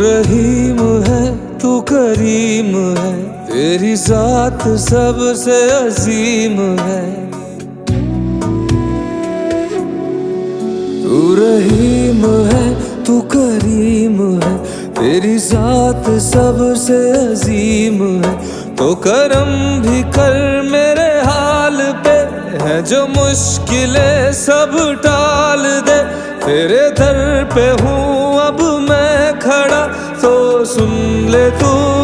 रहीम है, तू करीम है। तेरी साथ सबसे असीम है। तू रहीम है, तू करीम है। तेरी साथ सबसे अजीम है। तो करम भी कर मेरे हाल पे है, जो मुश्किलें सब टाल दे। तेरे दर पे हूँ अब तो सुन ले तू।